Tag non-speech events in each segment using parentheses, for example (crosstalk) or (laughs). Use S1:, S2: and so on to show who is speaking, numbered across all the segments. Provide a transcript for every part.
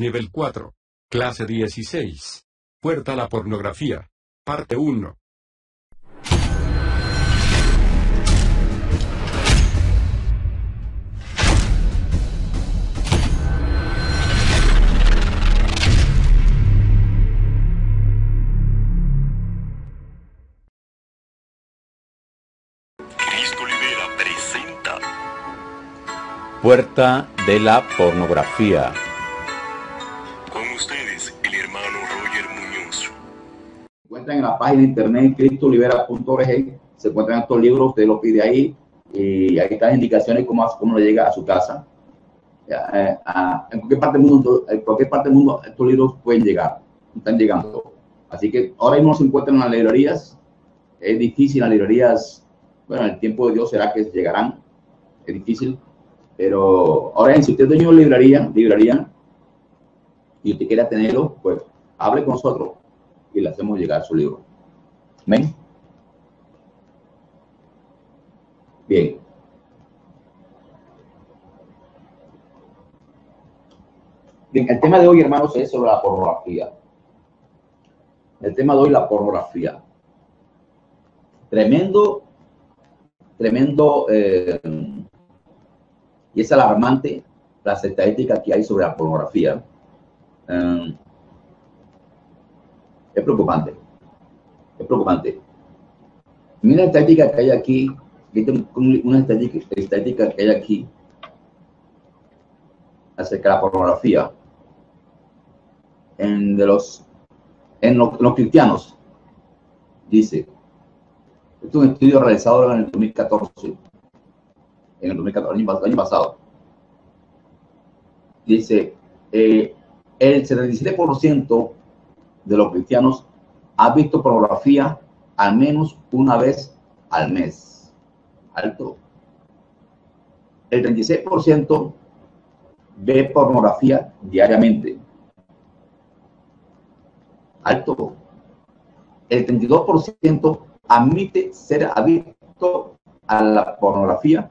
S1: Nivel 4. Clase 16. Puerta a la pornografía. Parte 1.
S2: Cristo Libera presenta
S3: Puerta de la pornografía.
S4: En la página de internet cristolibera.org, se encuentran estos libros, usted los pide ahí y ahí están las indicaciones cómo, cómo le llega a su casa. Eh, en cualquier parte del mundo, en cualquier parte del mundo estos libros pueden llegar, están llegando. Así que ahora mismo se encuentran en las librerías, es difícil las librerías, bueno, el tiempo de Dios será que llegarán, es difícil, pero ahora si usted es dueño de librería, librería, y usted quiere tenerlo, pues hable con nosotros y le hacemos llegar su libro. Amén. Bien. Bien, el tema de hoy, hermanos, es sobre la pornografía. El tema de hoy, la pornografía. Tremendo, tremendo, eh, y es alarmante las estadísticas que hay sobre la pornografía. Eh, es preocupante. Es preocupante. Mira la estadística que hay aquí. Una estadística, estadística que hay aquí acerca de la pornografía. En, de los, en lo- los cristianos, dice, es un estudio realizado en el 2014, en el 2014, año, pas- año pasado. Dice, eh, el 77% de los cristianos ha visto pornografía al menos una vez al mes. Alto. El 36% ve pornografía diariamente. Alto. El 32% admite ser adicto a la pornografía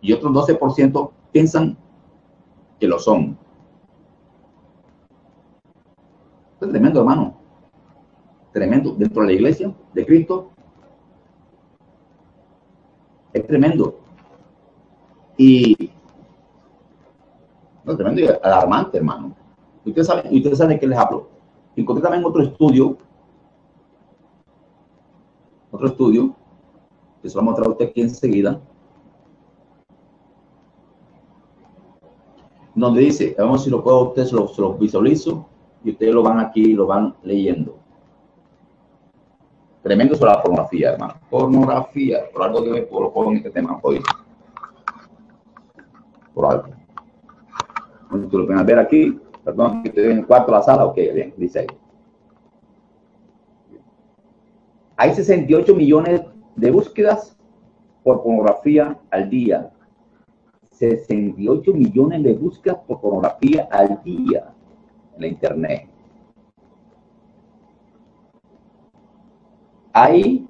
S4: y otros 12% piensan que lo son. Esto es tremendo, hermano. Tremendo. Dentro de la iglesia de Cristo. Es tremendo. Y. No, tremendo y alarmante, hermano. Ustedes saben, ustedes saben de les hablo. Encontré también otro estudio. Otro estudio. Que se lo a mostrar a usted aquí enseguida. Donde dice, vamos si lo puedo, lo, se lo visualizo y ustedes lo van aquí y lo van leyendo. Tremendo sobre la pornografía, hermano. Pornografía, por algo me lo pongo en este tema hoy. Por algo. Bueno, tú lo pueden ver aquí, perdón, que estoy en el cuarto de la sala, ok, bien, dice ahí. Hay 68 millones de búsquedas por pornografía al día. 68 millones de búsquedas por pornografía al día la internet. Hay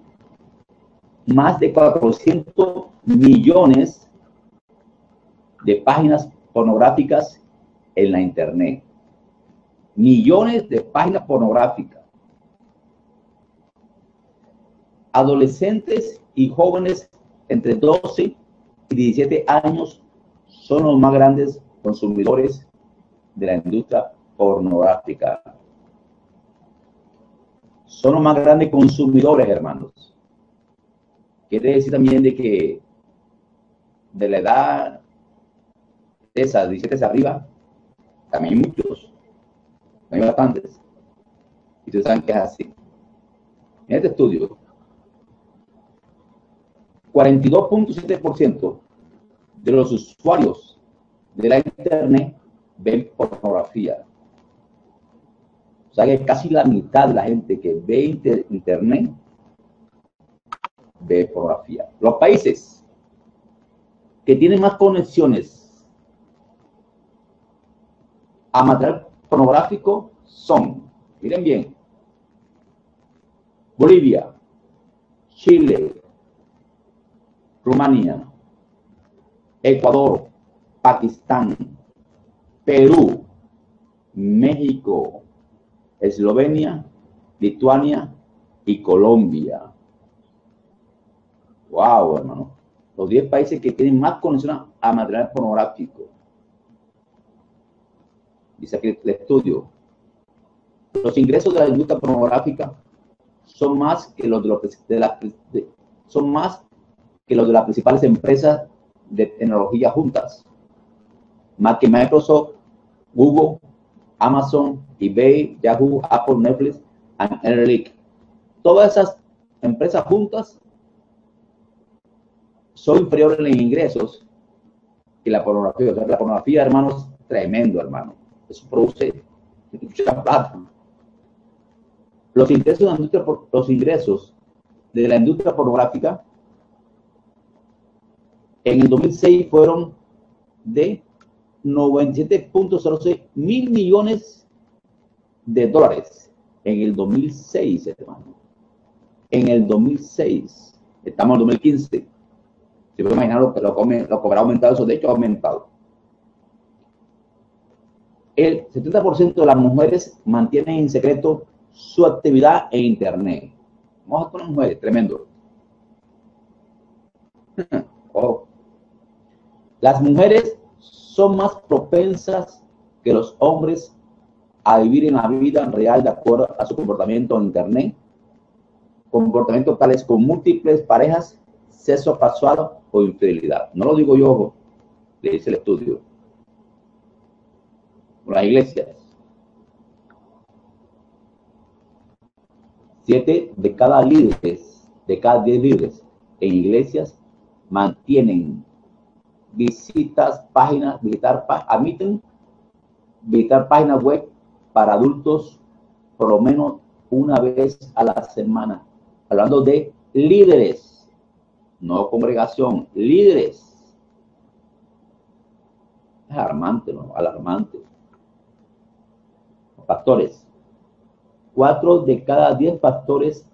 S4: más de 400 millones de páginas pornográficas en la internet. Millones de páginas pornográficas. Adolescentes y jóvenes entre 12 y 17 años son los más grandes consumidores de la industria pornográfica. Son los más grandes consumidores, hermanos. Quiere decir también de que de la edad de esa, 17 hacia arriba, también hay muchos, hay bastantes. Y ustedes saben que es así. En este estudio, 42.7% de los usuarios de la internet ven pornografía. Sea que casi la mitad de la gente que ve inter- internet ve pornografía. Los países que tienen más conexiones a material pornográfico son, miren bien, Bolivia, Chile, Rumanía, Ecuador, Pakistán, Perú, México, Eslovenia, Lituania y Colombia. Wow, hermano. Los 10 países que tienen más conexión a material pornográfico. Dice aquí el estudio. Los ingresos de la industria pornográfica son más que los de, los, de la, son más que los de las principales empresas de tecnología juntas. Más que Microsoft, Google, Amazon, eBay, Yahoo, Apple, Netflix y Enric. Todas esas empresas juntas son inferiores en ingresos que la pornografía. O sea, la pornografía, hermanos, tremendo, hermano. Eso produce mucha plata. Los ingresos, de la industria, los ingresos de la industria pornográfica en el 2006 fueron de 97.06 mil millones de dólares en el 2006, hermano. En el 2006. Estamos en el 2015. Si puedo imaginar lo que lo, come, lo aumentado, eso de hecho ha aumentado. El 70% de las mujeres mantienen en secreto su actividad en Internet. Vamos a (laughs) las mujeres, tremendo. Oh. Las mujeres son más propensas que los hombres a vivir en la vida real de acuerdo a su comportamiento en Internet. Comportamientos tales con múltiples parejas, sexo casual o infidelidad. No lo digo yo, le dice el estudio. Las iglesias Siete de cada líderes, de cada diez líderes en iglesias mantienen visitas, páginas, visitar, admiten visitar páginas web para adultos por lo menos una vez a la semana. Hablando de líderes, no congregación, líderes. Es alarmante, ¿no? Alarmante. Pastores, Cuatro de cada diez pastores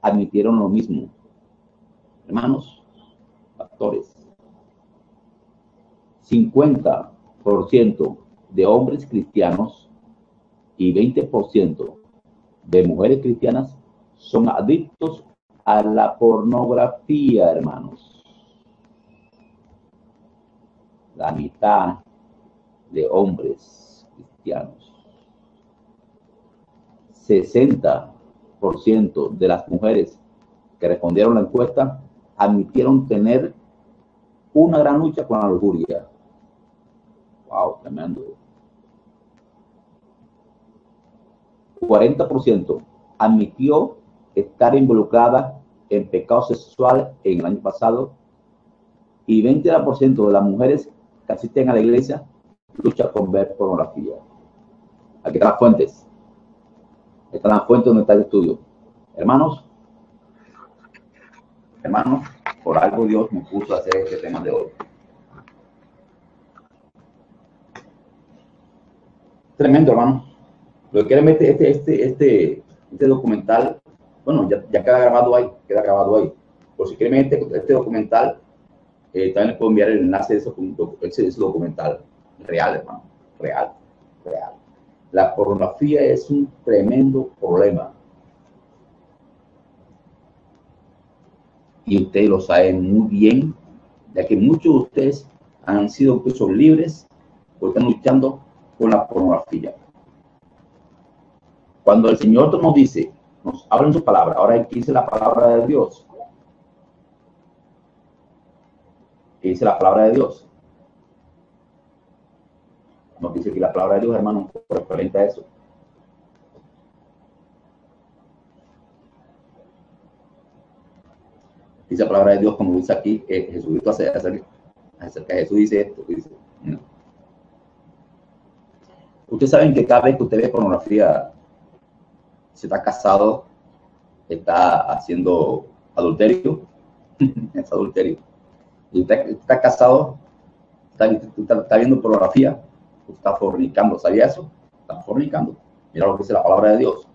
S4: admitieron lo mismo. Hermanos, pastores. 50% de hombres cristianos y 20% de mujeres cristianas son adictos a la pornografía, hermanos. La mitad de hombres cristianos 60% de las mujeres que respondieron la encuesta admitieron tener una gran lucha con la lujuria. Wow, tremendo. 40% admitió estar involucrada en pecado sexual en el año pasado y 20% de las mujeres que asisten a la iglesia lucha con ver pornografía. Aquí están las fuentes. Esta es la fuente donde está el estudio. Hermanos, hermanos, por algo Dios me puso a hacer este tema de hoy. Tremendo, hermano. Lo que meter este, este, este, este documental, bueno, ya, queda grabado ahí, queda grabado ahí. Por si quieren meter este documental, eh, también les puedo enviar el enlace de ese, ese documental. Real, hermano. Real, real. La pornografía es un tremendo problema. Y ustedes lo saben muy bien, ya que muchos de ustedes han sido incluso libres porque están luchando con la pornografía. Cuando el Señor nos dice, nos habla en su palabra, ahora aquí dice la palabra de Dios. ¿Qué dice la palabra de Dios? Nos dice que la palabra de Dios, hermano, referente a eso. Dice la palabra de Dios, como dice aquí, eh, Jesucristo hace, acerca de Jesús dice esto. Dice, Ustedes saben que cada vez que usted ve pornografía, se está casado, está haciendo adulterio, (laughs) es adulterio. Y usted está casado, está, está viendo pornografía, está fornicando. ¿Sabía eso? Está fornicando. Mira lo que dice la palabra de Dios.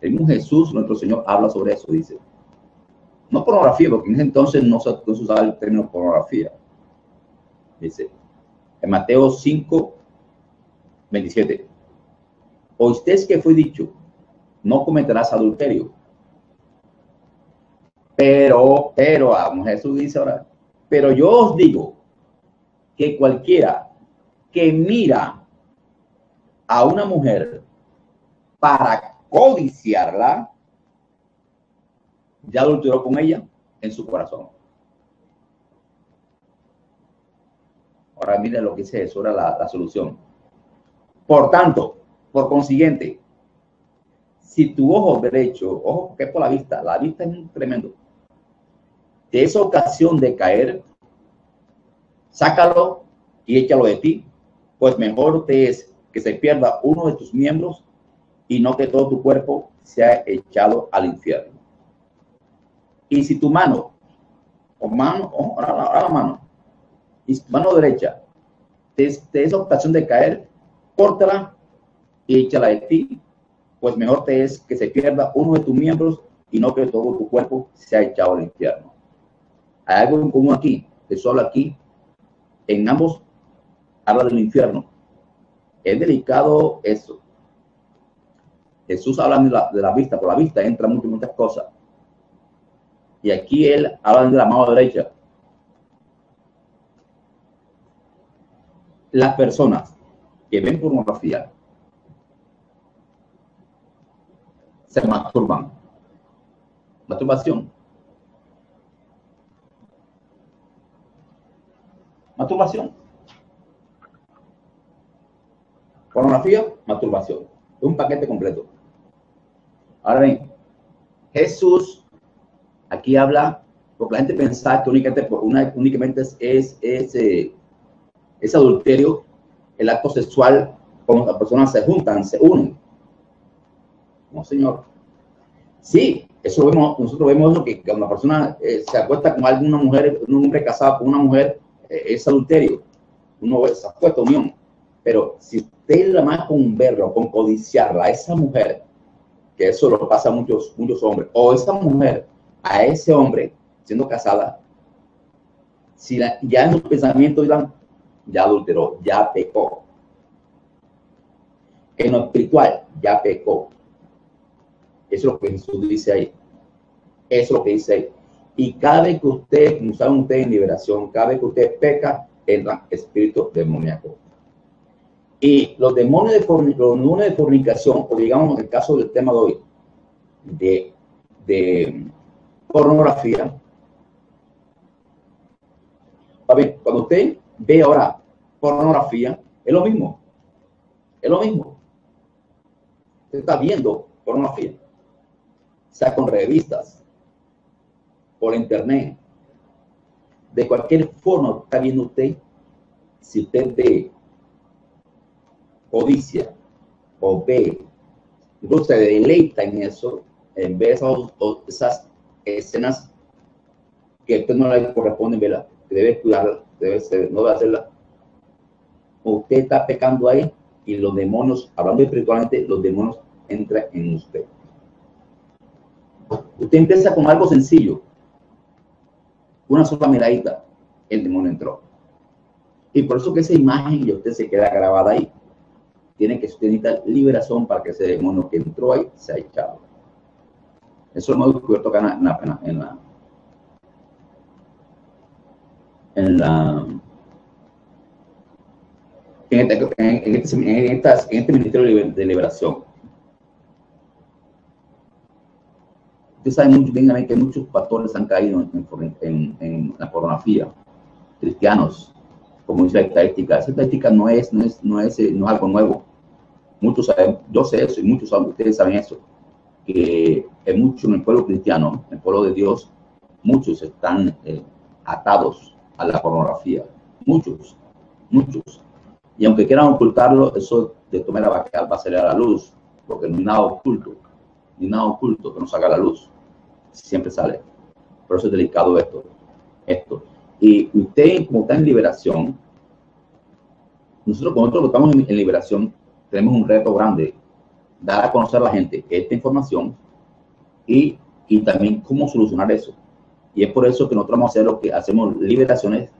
S4: Mismo Jesús, nuestro Señor, habla sobre eso. Dice, no pornografía, porque en ese entonces no se, usaba el término pornografía. Dice, en Mateo 5, 27. Oísteis que fue dicho, no cometerás adulterio. Pero, pero, vamos, Jesús dice ahora, pero yo os digo que cualquiera que mira a una mujer para codiciarla, ya adulteró con ella en su corazón. Ahora mire lo que dice la, la solución. Por tanto, por consiguiente, si tu ojo derecho, ojo que es por la vista, la vista es tremendo, de esa ocasión de caer, sácalo y échalo de ti, pues mejor te es que se pierda uno de tus miembros y no que todo tu cuerpo sea echado al infierno. Y si tu mano, o mano, ahora, la mano, y mano derecha, de, de esa ocasión de caer, córtala y échala de ti, pues mejor te es que se pierda uno de tus miembros y no que todo tu cuerpo sea echado al infierno. Hay algo en común aquí, que solo aquí, en ambos, habla del infierno. Es delicado eso. Jesús habla de la, de la vista, por la vista entra muchas, muchas cosas. Y aquí él habla de la mano derecha. Las personas que ven pornografía se masturban. Masturbación. Masturbación. Pornografía, masturbación. Un paquete completo. Ahora bien, Jesús aquí habla, porque la gente piensa que únicamente, una, únicamente es, es, es, eh, es adulterio, el acto sexual, cuando las personas se juntan, se unen. No, señor. Sí, eso vemos, nosotros vemos eso, que cuando una persona eh, se acuesta con alguna mujer, un hombre casado con una mujer, eh, es adulterio. Uno se acuesta unión. Pero si usted la más con verlo, con codiciarla a esa mujer, que eso lo pasa a muchos, muchos hombres, o esa mujer a ese hombre siendo casada, si ya en su pensamiento dirán, ya adulteró, ya pecó. En lo espiritual, ya pecó. Eso es lo que Jesús dice ahí. Eso es lo que dice ahí. Y cada vez que usted, como saben ustedes en liberación, cada vez que usted peca, entra espíritu demoníaco. Y los demonios de, los demonios de fornicación, o digamos en el caso del tema de hoy, de, de pornografía. A ver, cuando usted ve ahora pornografía, es lo mismo. Es lo mismo. Usted está viendo pornografía sea con revistas, por internet, de cualquier forma está viendo usted, si usted ve codicia o ve, incluso se deleita en eso, en ver esas, escenas que a usted no le corresponde verla, que debe cuidarla, debe ser, no debe hacerla. Usted está pecando ahí y los demonios, hablando espiritualmente, los demonios entran en usted. Usted empieza con algo sencillo. Una sola miradita, el demonio entró. Y por eso que esa imagen y usted se queda grabada ahí. Tiene que tener liberación para que ese demonio que entró ahí se ha echado. Eso lo hemos descubierto en la, en la en este, en, este, en, este ministerio de liberación. Usted sabe muy bien que muchos pastores han caído en, la pornografía, cristianos, como dice la estadística. Esa estadística no es, no es, no es, no es algo nuevo. Muchos saben, yo sé eso y muchos saben, ustedes saben eso, que en mucho en el pueblo cristiano, en el pueblo de Dios, muchos están eh, atados a la pornografía. Muchos, muchos. Y aunque quieran ocultarlo, eso de tomar va a salir a la luz, porque no hay nada oculto ni nada oculto que nos haga la luz. Siempre sale. Por eso es delicado esto. Esto. Y usted, como está en liberación, nosotros, cuando nosotros estamos en, liberación, tenemos un reto grande, dar a conocer a la gente esta información y, y también cómo solucionar eso. Y es por eso que nosotros vamos a hacer lo que hacemos liberaciones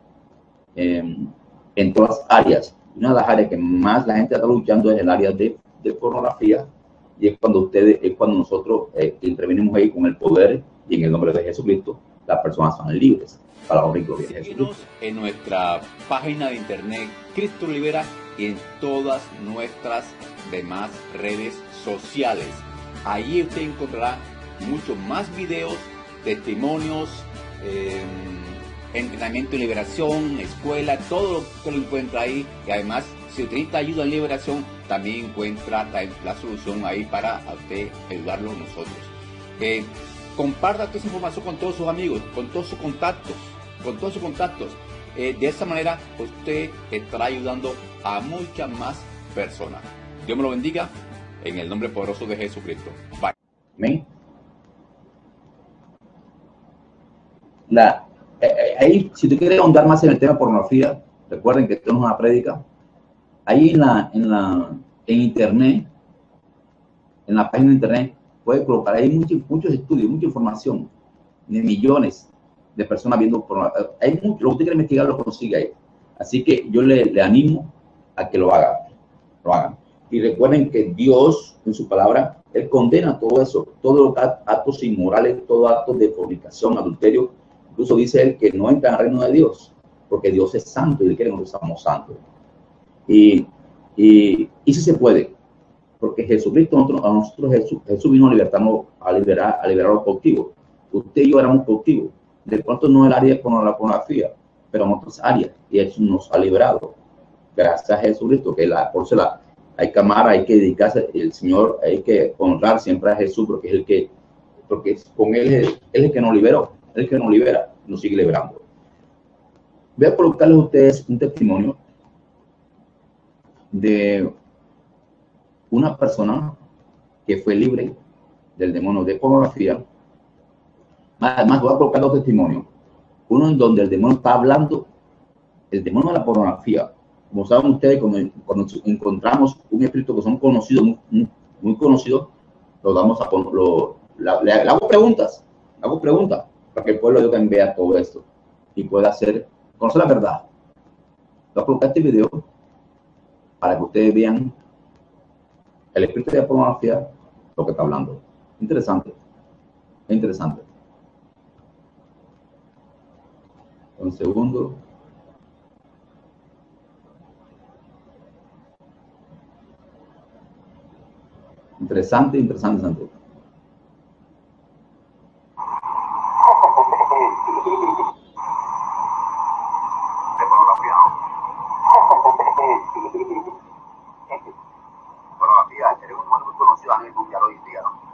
S4: en todas áreas Una de las áreas que más la gente está luchando es el área de, de pornografía y es cuando ustedes, es cuando nosotros eh, intervenimos ahí con el poder y en el nombre de Jesucristo, las personas son libres para la gloria de Jesucristo.
S3: en nuestra página de internet Cristo Libera y en todas nuestras demás redes sociales. Ahí usted encontrará muchos más videos, testimonios, eh, entrenamiento y liberación, escuela, todo lo que lo encuentra ahí. Y además, si utiliza ayuda en liberación, también encuentra la, solución ahí para usted ayudarlo nosotros. Eh, comparta toda información con todos sus amigos, con todos sus contactos, con todos sus contactos. Eh, de esa manera usted estará ayudando a muchas más personas. Dios me lo bendiga en el nombre poderoso de Jesucristo. Bye.
S4: Amén. La, eh, eh, ahí, si tú quieres ahondar más en el tema de pornografía, recuerden que esto no es una prédica. Ahí en la, en la, en internet, en la página de internet, puedes colocar ahí muchos, muchos estudios, mucha información, de millones de personas viendo pornografía. Hay mucho, lo que usted quiere investigar lo consigue ahí. Así que yo le, le animo a que lo haga, lo hagan. Y recuerden que Dios, en su palabra, Él condena todo eso, todos los actos inmorales, todos actos de fornicación, adulterio, Incluso dice él que no entra en el reino de Dios, porque Dios es santo y él quiere que nosotros seamos santos. Y, y, y si se puede, porque Jesucristo, a nosotros Jesús, Jesús vino a libertarnos, a liberar, a liberar los cautivos. Usted y yo éramos cautivos. De pronto no el área con la pornografía, pero en otras áreas. Y eso nos ha liberado. Gracias a Jesucristo, que la, por hay que amar, hay que dedicarse, el Señor, hay que honrar siempre a Jesús, porque es el que, porque con él es el que nos liberó el que nos libera, nos sigue liberando. Voy a colocarles a ustedes un testimonio de una persona que fue libre del demonio de pornografía. Además, voy a colocar dos testimonios. Uno en donde el demonio está hablando, el demonio de la pornografía. Como saben ustedes, cuando, encontramos un espíritu que son conocidos, muy, conocidos, lo damos a lo, le hago preguntas, hago preguntas para que el pueblo de también vea todo esto y pueda hacer, conocer la verdad. Voy a colocar este video para que ustedes vean el espíritu de pornografía, lo que está hablando. Interesante, interesante. Un segundo. Interesante, interesante, interesante.
S5: mundial hoy
S6: en día, ¿no?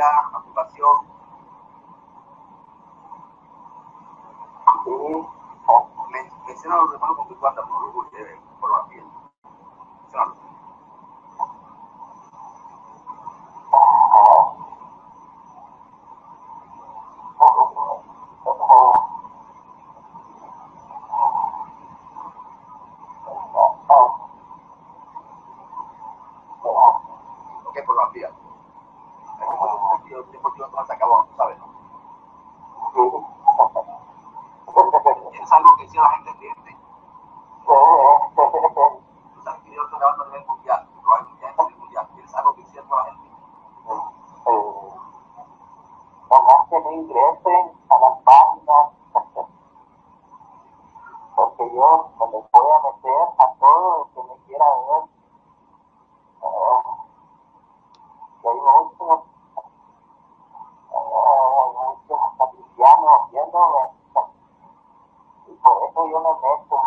S6: abbia y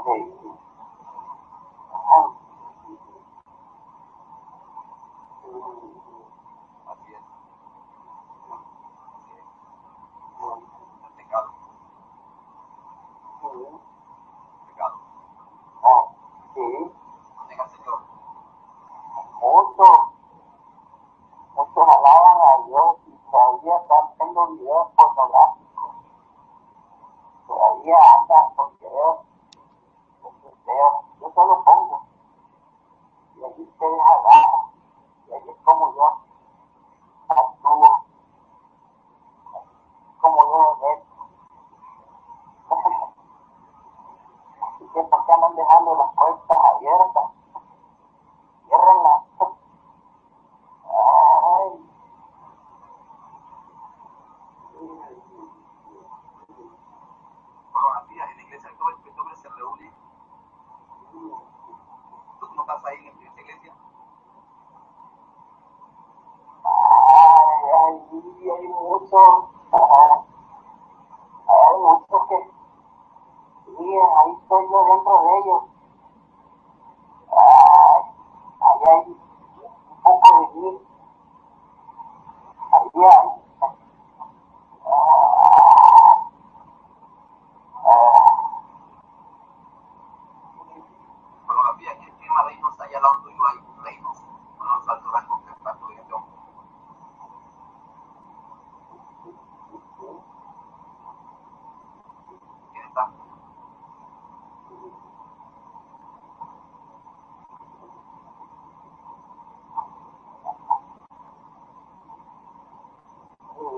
S6: Tá corrompe. Ahí estoy yo dentro de ellos. Ay, ahí hay un poco de mí. Ahí hay. Ah, ah,
S5: Pornografía, ¿quién firma reinos allá al lado tuyo? Hay reinos. Uno de los altos rangos que está todo este hombre. ¿Quién está?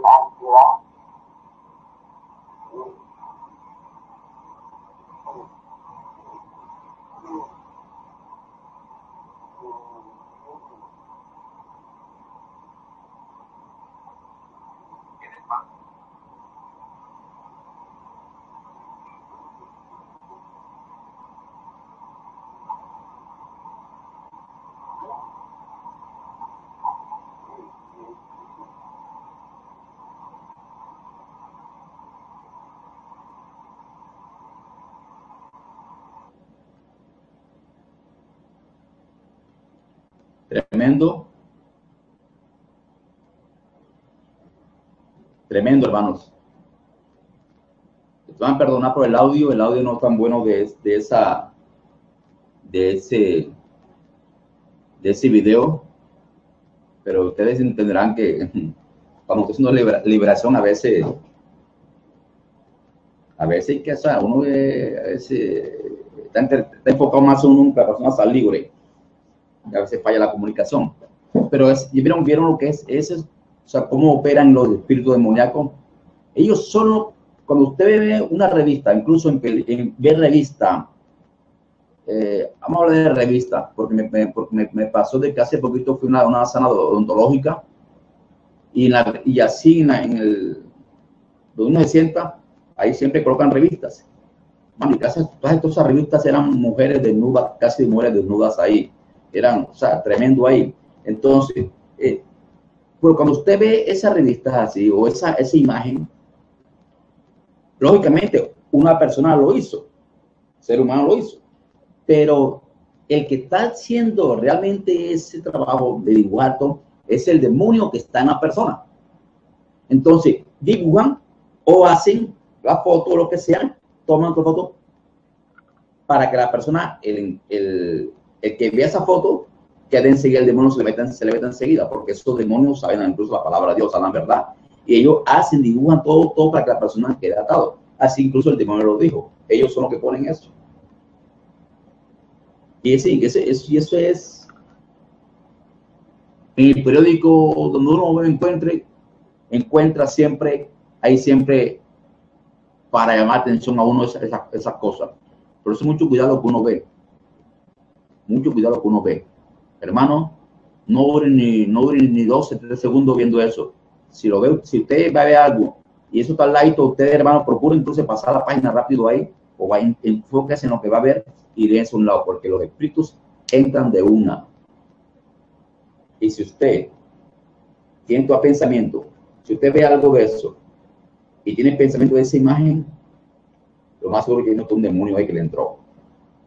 S6: la ansiedad.
S5: ¿Quién es más?
S4: Tremendo. Tremendo, hermanos. Me van a perdonar por el audio, el audio no es tan bueno de, esa, de ese, de ese video, pero ustedes entenderán que (laughs) cuando estoy haciendo libera- liberación a veces, a veces que, sea, uno veces está, está enfocado más en la persona está libre a veces falla la comunicación. Pero es, vieron, vieron lo que es, ese, o sea, cómo operan los espíritus demoníacos. Ellos solo, cuando usted ve una revista, incluso en, en ver revista, eh, vamos a hablar de revista, porque, me, me- porque me, me pasó de que hace poquito fui a una, una sana odontológica y, en la- y así en, la- en el, donde uno se sienta, ahí siempre colocan revistas. Y casi todas estas revistas eran mujeres desnudas, casi mujeres desnudas ahí. Eran, o sea, tremendo ahí. Entonces, eh, pero cuando usted ve esas revistas así o esa, esa imagen, lógicamente una persona lo hizo, ser humano lo hizo, pero el que está haciendo realmente ese trabajo de dibujar es el demonio que está en la persona. Entonces, dibujan o hacen la foto lo que sea, toman la foto para que la persona, el, el, el que vea esa foto, quede enseguida, el demonio se le meta, se le meta enseguida, porque esos demonios saben incluso la palabra de Dios, saben la verdad. Y ellos hacen, dibujan todo, todo para que la persona quede atado. Así incluso el demonio lo dijo. Ellos son los que ponen eso. Y sí, eso, eso, eso es en el periódico donde uno lo encuentre, encuentra siempre, hay siempre para llamar atención a uno esas, esas, esas cosas. Por eso mucho cuidado que uno ve. Mucho cuidado que uno ve. Hermano, no dure ni, no dure ni 12, 3 segundos viendo eso. Si lo ve, si usted va a ver algo y eso está al lado, usted, hermano, procura entonces pasar la página rápido ahí o va enfóquese en lo que va a ver y déjense un lado, porque los espíritus entran de una. Y si usted tiene tu pensamiento, si usted ve algo de eso y tiene pensamiento de esa imagen, lo más seguro que no es un demonio ahí que le entró.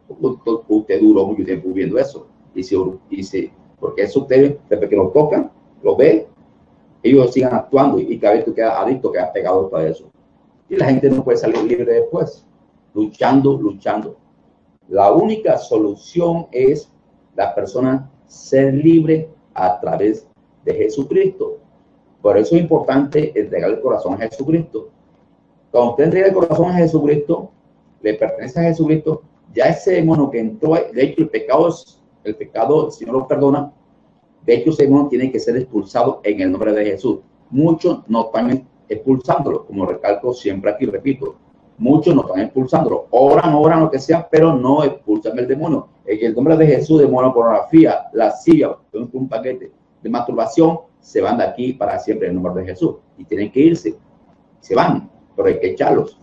S4: Usted duró mucho tiempo viendo eso. Y si, y si porque eso usted, desde que lo tocan, lo ve, ellos sigan actuando y cada vez que queda adicto, queda pegado a eso. Y la gente no puede salir libre después, luchando, luchando. La única solución es la persona ser libre a través de Jesucristo. Por eso es importante entregar el corazón a Jesucristo. Cuando usted entrega el corazón a Jesucristo, le pertenece a Jesucristo, ya ese demonio que entró, de hecho el pecado, es, el pecado, el Señor lo perdona, de hecho ese demonio tiene que ser expulsado en el nombre de Jesús. Muchos no están expulsándolo, como recalco siempre aquí, repito, muchos no están expulsándolo, oran, oran, lo que sea, pero no expulsan el demonio. En el nombre de Jesús, demonio, pornografía, lascivia, un paquete de masturbación, se van de aquí para siempre en el nombre de Jesús y tienen que irse, se van, pero hay que echarlos.